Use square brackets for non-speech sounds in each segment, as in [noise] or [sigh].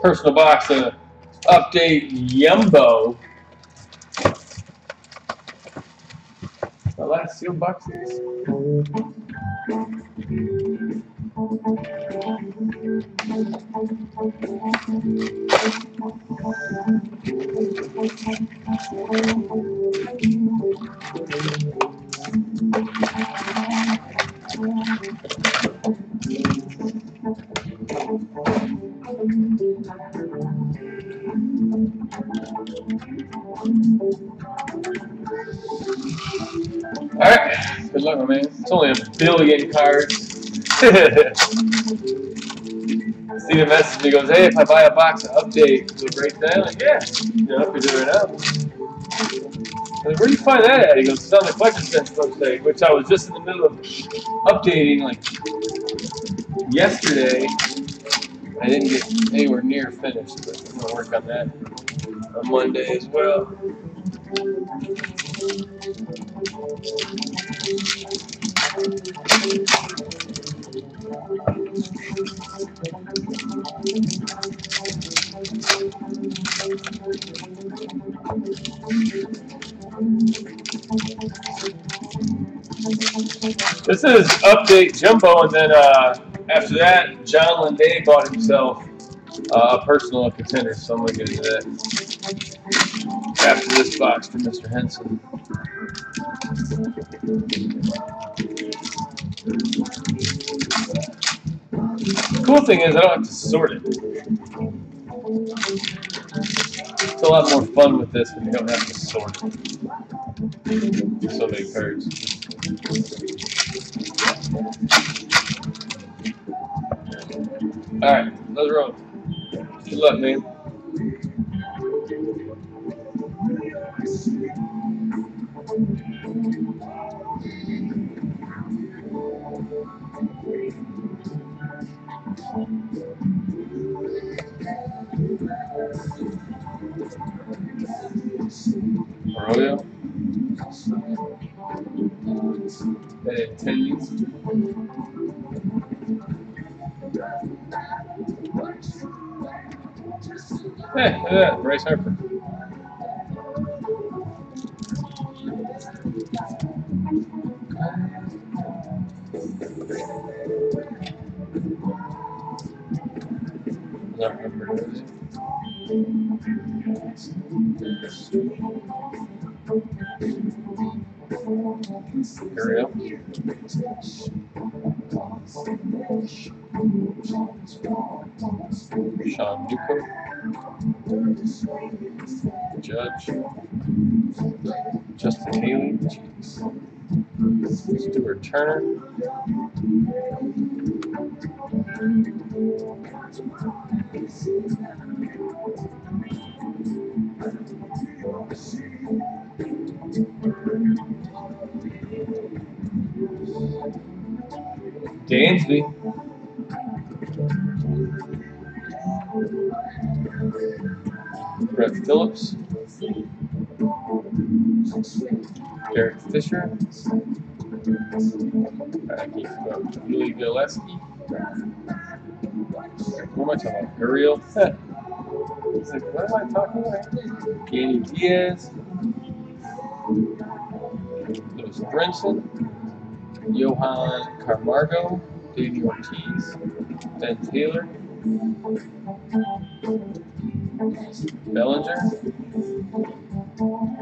personal box of update Jumbo. The last sealed boxes. Alright, good luck, my man. It's only a billion cards. [laughs] Steven messaged me, goes, hey, if I buy a box of update, will it break down? Like, yeah, you know, if we do it right now. Like, Where do you find that at? He goes, it's on the Collection Sense website, which I was just in the middle of updating, like, yesterday. I didn't get anywhere near finished, but I'm to work on that on Monday as well. This is update Jumbo, and then uh, after that, John Linday bought himself uh, a personal contender, so I'm gonna get into that after this box from Mr. Henson. Cool thing is I don't have to sort it. It's a lot more fun with this when you don't have to sort it. So many cards. Alright, let's roll. Good luck, man. Arroyo. Benintendi. Hey, look at that, Bryce Harper. Not? Sean Duco. Judge. Justin Haley. Stuart Turner. Dansby. Brett Phillips. Derek Fisher. Julie Gillespie. Who am I talking about? Uriel. It's [laughs] like, what am I talking about? Danny Diaz. Lewis Brinson. Johan Camargo. Davey Ortiz. Ben Taylor. Bellinger.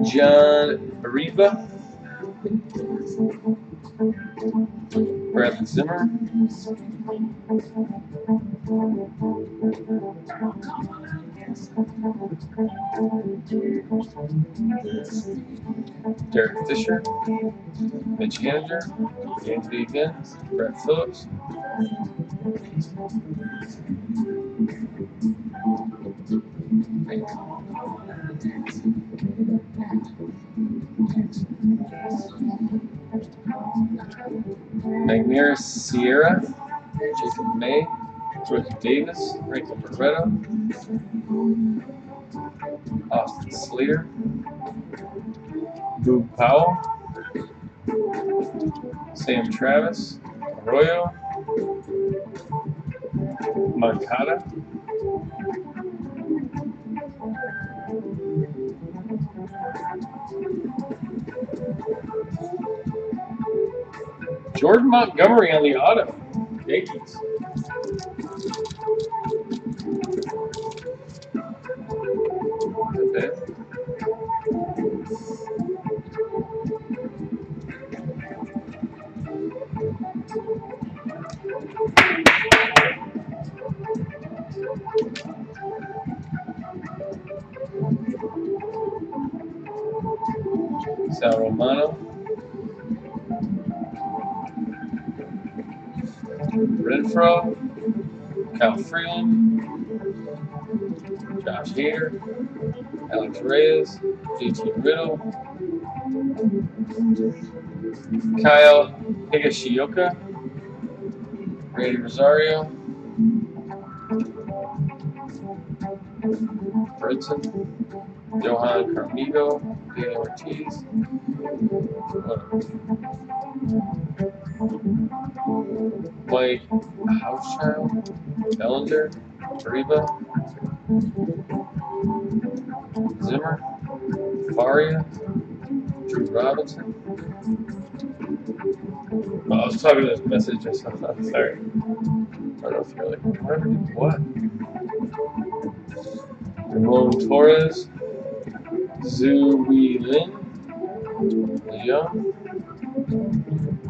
John Ariba. Bradley Zimmer. Derek Fisher. Mitch Haniger. Anthony again. Brett Phillips. Magneuris Sierra, Jacob May, Georgia Davis, Franklin Barreto, Austin Slater, Boog Powell, Sam Travis, Arroyo, Moncada, Jordan Montgomery on the auto, Yankees. Renfroe. Kyle Freeland. Josh Hader. Alex Reyes. JT Riddle. Kyle Higashioka. Randy Rosario. Brinson. Johan Camargo, Daniel Ortiz, Mike Hauschild, Bellinger, Riva, Zimmer, Faria, Drew Robinson. Oh, I was talking to this message or [laughs] something. Sorry. I don't know if you're like, whatever, what? Ramon Torres, Tzu-Wei Lin, Young,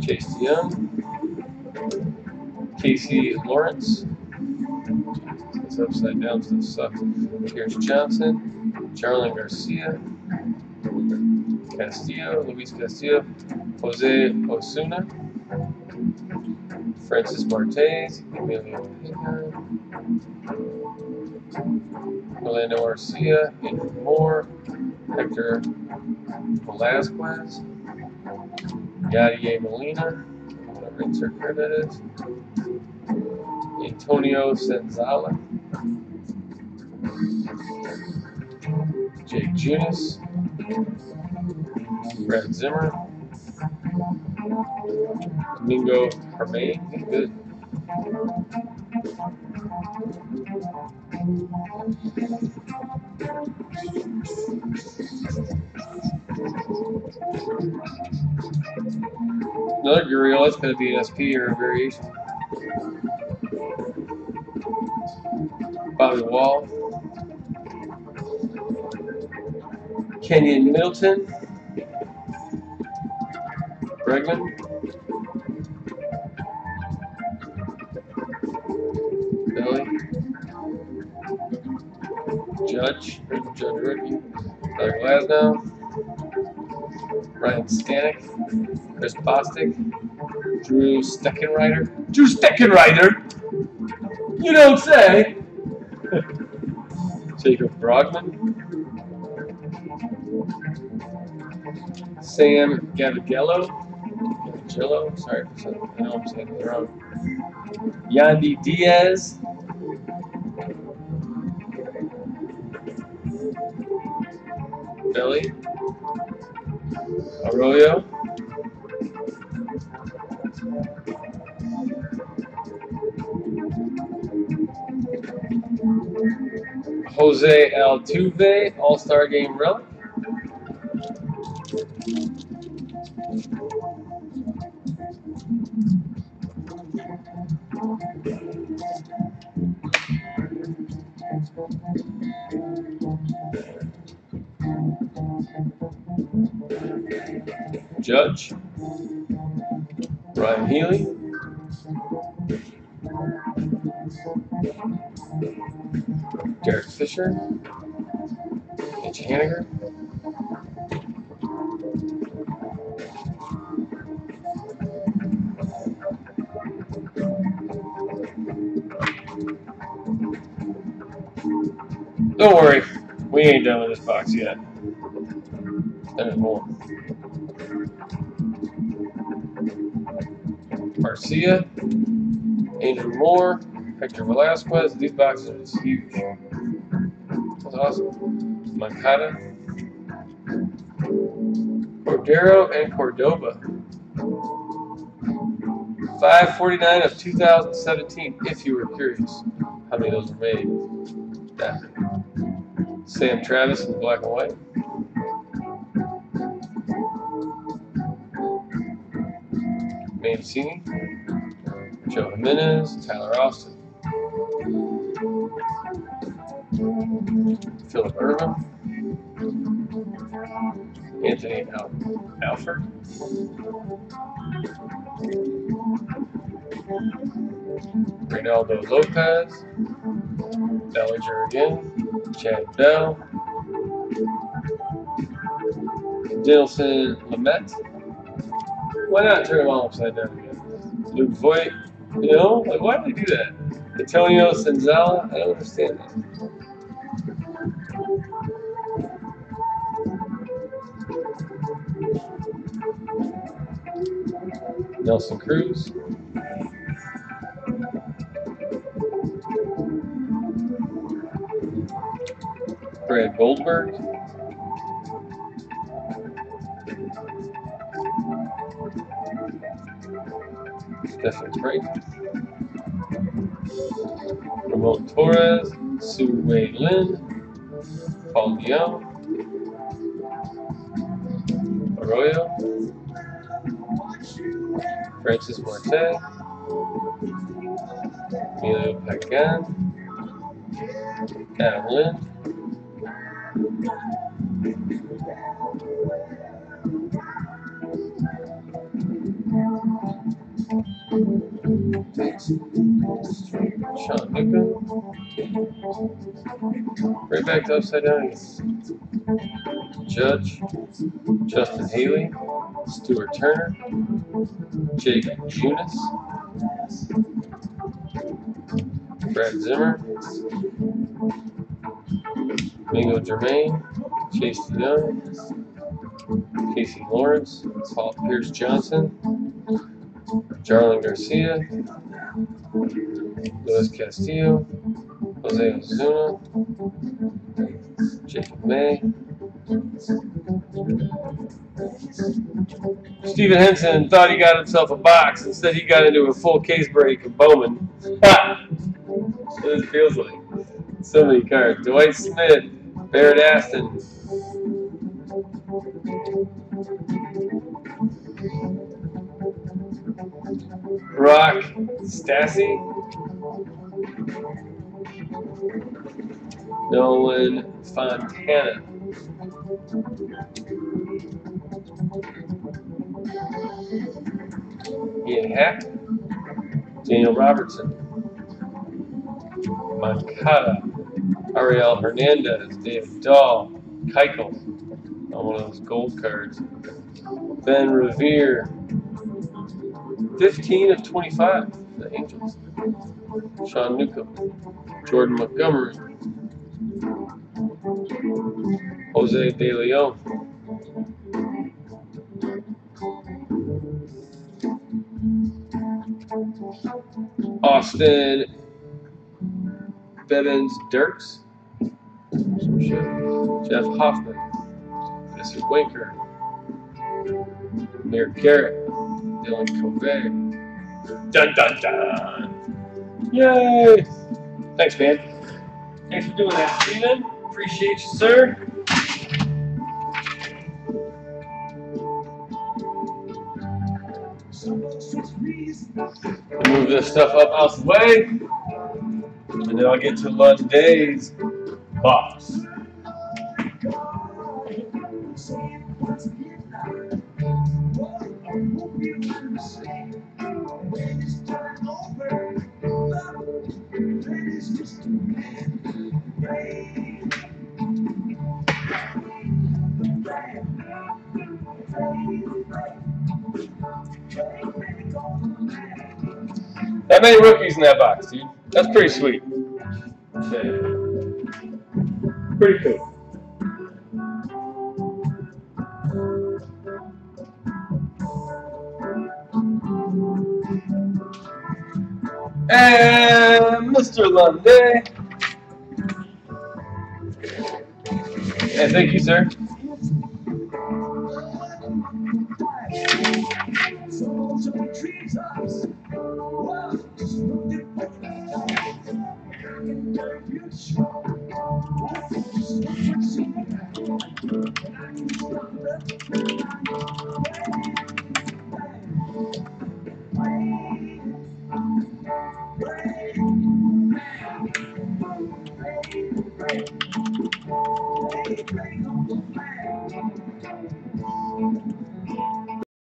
Chase Young, Casey Lawrence. It's upside down, so this sucks. Here's Johnson, Jarlin Garcia, Castillo, Luis Castillo, Jose Osuna, Francis Martes, Emilio Pena, Orlando Arcia, Andrew Moore, Hector Velazquez, Yadier Molina, whatever insert that is, Antonio Senzatela, Jake Junis, Brad Zimmer, Domingo German, he's good. Another Gurriel, it's going to be an SP or a variation. Bobby Wahl. Keynan Middleton. Bregman. Billy. Judge. Judge Rookie. Tyler Glasnow. Ryan Stanek. Chris Bostick. Drew Steckenrider. Drew Steckenrider! You don't say! [laughs] Jacob Brogman. Sam Gavigello. Gavigello, sorry for saying, I know I'm saying it wrong. Yandy Diaz. Billy. Arroyo. Jose Altuve, All-Star Game relic. Judge. Ryan Healy. Derek Fisher. Mitch Haniger. Don't worry, we ain't done with this box yet. There's more. Garcia, Andrew Moore, Hector Velazquez. These boxes are just huge. That's awesome. Moncada, Cordero, and Cordoba. 549 of 2017, if you were curious how many of those were made. Sam Travis in black and white. Mancini, Joe Jimenez, Tyler Austin, Philip Ervin, Anthony Al- Alford, Reynaldo Lopez, Bellinger again, Chad Bell, Dinelson Lamet. Why not turn them all upside down again? Luke Voit, you know, like why do they do that? Antonio Senzatela, I don't understand that. Nelson Cruz. Brad Goldberg. Stephen Drake. Ramon Torres. Tzu-Wei Lin. Paul Leon. Arroyo. Francis Marte. Emilio Pagan. Adam Lynn. Sean Newcomb. Right back to upside down. Judge. Justin Haley. Stuart Turner. Jake Junis. Brad Zimmer. Mingo Germain. Chase Young. Casey Lawrence. Paul Pierce Johnson. Jarlin Garcia. Luis Castillo. Jose Osuna. Jacob May. Steven Henson thought he got himself a box. Instead, he got into a full case break of Bowman. [laughs] Ha! What it feels like. So many cards. Dwight Smith, Barrett Astin. Rock Stassi. Nolan Fontana. Ian Happ. Daniel Robertson. Moncada. Ariel Hernandez. David Dahl. Keuchel. On one of those gold cards. Ben Revere. 15 of 25 the Angels. Sean Newcomb. Jordan Montgomery. Jose De Leon. Austin Bevins Dirks. Jeff Hoffman. Mr. Winker. Amir Garrett. Dylan Covey. Dun dun dun. Yay! Thanks, man. Thanks for doing that, Steven. Appreciate you, sir. Move this stuff up out of the way. And then I'll get to Monday's box. That many rookies in that box, dude. That's pretty sweet. Pretty cool. And Mr. Lundy. Hey, thank you, sir. So, so